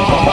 Oh.